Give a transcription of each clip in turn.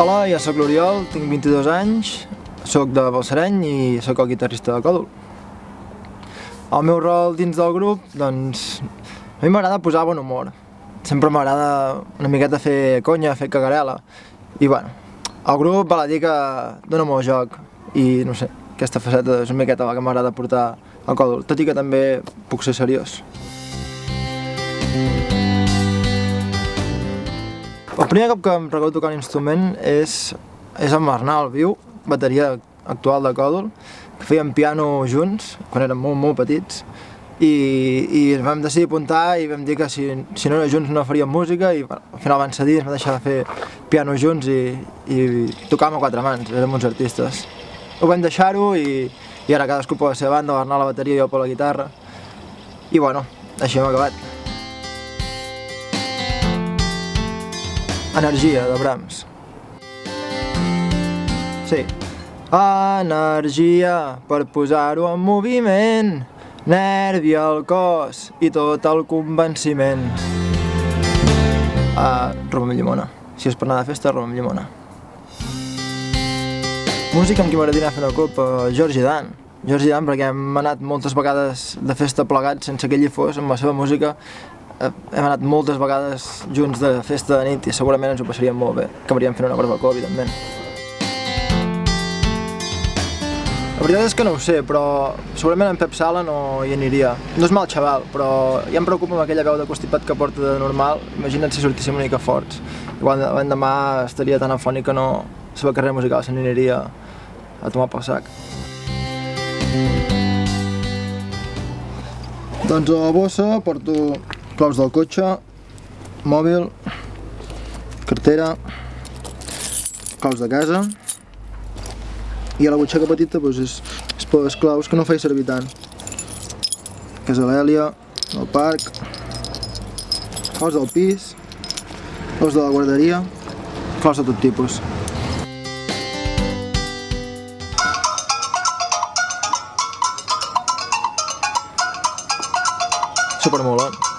Hola, ja sóc l'Oriol, tinc 22 anys, sóc de Balsareny i sóc el guitarrista de Còdol. El meu rol dins del grup, doncs, a mi m'agrada posar bon humor. Sempre m'agrada una miqueta fer conya, fer cagarela. I bueno, el grup val a dir que dona molt joc i no sé, aquesta faceta és una miqueta la que m'agrada portar al Còdol, tot i que també puc ser seriós. El primer cop que em recordo tocar un instrument és, és amb l'Arnal Viu, bateria actual de Còdol, que fèiem piano junts, quan érem molt, molt petits, i, i ens vam decidir apuntar i vam dir que si, si no era junts no faríem música i bueno, al final van cedir, ens van deixar de fer piano junts i, i tocàvem a quatre mans, érem uns artistes. Ho vam deixar-ho i, i ara cadascú per la seva banda, l'Arnal a la bateria i jo per la guitarra. I bueno, així hem acabat. Energia, de Brahms. Sí. Energia per posar-ho en moviment, nervi al cos i tot el convenciment. Uh, roba amb llimona. Si és per anar de festa, roba amb llimona. Música amb qui m'agradaria anar a fer una copa, George Dan. George Dan perquè hem anat moltes vegades de festa plegats sense que ell hi fos, amb la seva música hem anat moltes vegades junts de festa de nit i segurament ens ho passaríem molt bé. Acabaríem fent una barbacoa, evidentment. La veritat és que no ho sé, però segurament en Pep Sala no hi aniria. No és mal xaval, però ja em preocupa amb aquella veu de constipat que porta de normal. Imagina't si sortíssim una mica forts. Igual l'endemà estaria tan afònic que no... La seva carrera musical se n'aniria a tomar pel sac. Doncs a la bossa porto claus del cotxe, mòbil, cartera, claus de casa, i a la butxaca petita doncs, és, és per les claus que no faig servir tant. Casa l'Èlia, el parc, claus del pis, claus de la guarderia, claus de tot tipus. Supermolon.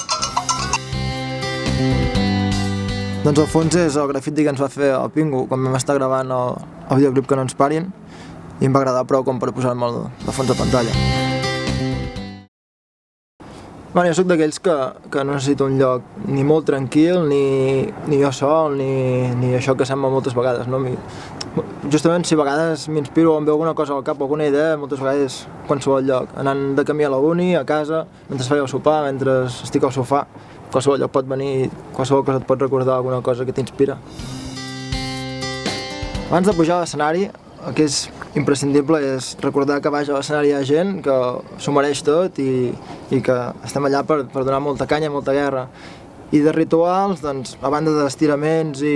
Doncs el fons és el grafiti que ens va fer el Pingu quan vam estar gravant el, el videoclip que no ens parin i em va agradar prou com per posar-me de fons de pantalla. Bueno, jo sóc d'aquells que, que no necessito un lloc ni molt tranquil, ni, ni jo sol, ni, ni això que sembla moltes vegades. No? Justament si a vegades m'inspiro o em ve alguna cosa al cap, alguna idea, moltes vegades qualsevol lloc. Anant de camí a la uni, a casa, mentre faig el sopar, mentre estic al sofà, qualsevol lloc pot venir, qualsevol cosa et pot recordar alguna cosa que t'inspira. Abans de pujar a l'escenari, el que és imprescindible és recordar que baix a l'escenari hi ha gent que s'ho mereix tot i, i que estem allà per, per donar molta canya, molta guerra. I de rituals, doncs, a banda d'estiraments i,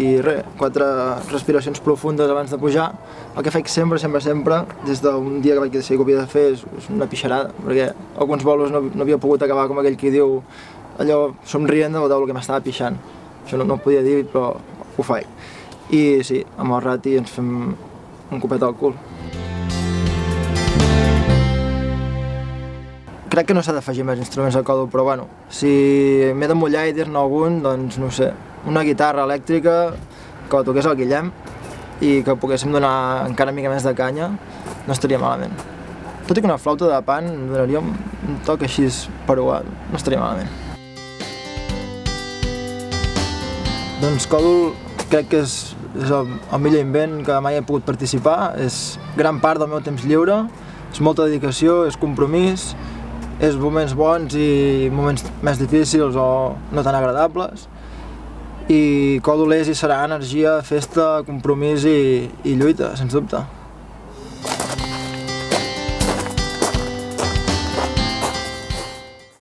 i res, quatre respiracions profundes abans de pujar, el que faig sempre, sempre, sempre, des d'un dia que vaig decidir que ho havia de fer, és una pixarada, perquè alguns bolos no, no havia pogut acabar com aquell que diu allò somrient de el que m'estava pixant. Això no, no ho podia dir, però ho faig. I sí, amb el rati ens fem un copet al cul. Crec que no s'ha d'afegir més instruments al còdol, però bueno, si m'he de mullar i dir-ne algun, doncs no sé, una guitarra elèctrica que la toqués el Guillem i que poguéssim donar encara mica més de canya, no estaria malament. Tot i que una flauta de pan donaria un toc així peruà, no estaria malament. Doncs còdol crec que és, és el, el millor invent que mai he pogut participar, és gran part del meu temps lliure, és molta dedicació, és compromís, és moments bons i moments més difícils o no tan agradables, i còdol és i serà energia, festa, compromís i, i lluita, sens dubte.